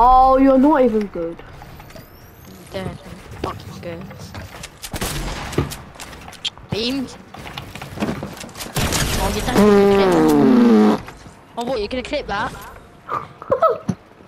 Oh, you're not even good. Dead. Fucking good. Beamed. Oh, you don't clip. Oh, what, you're gonna clip that?